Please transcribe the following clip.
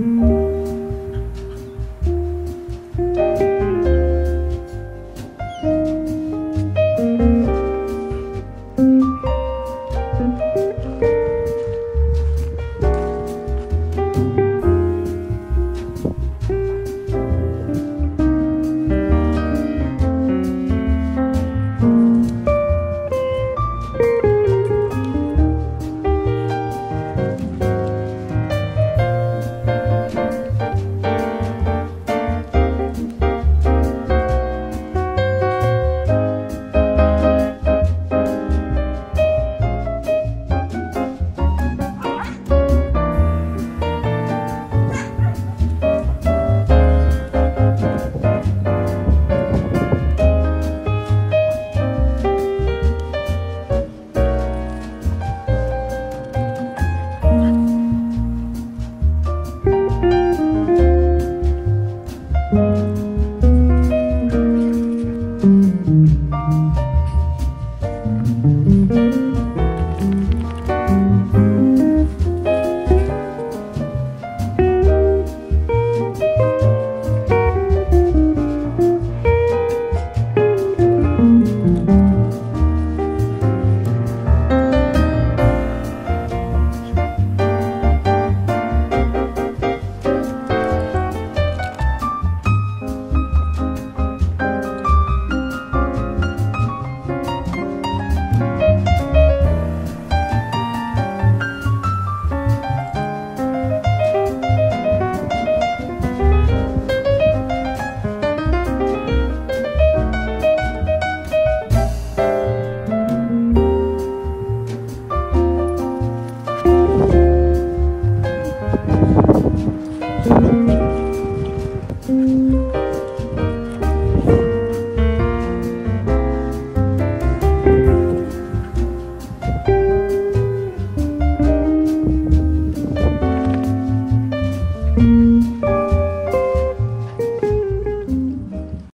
うん。